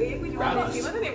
Oye, pues yo me metí en el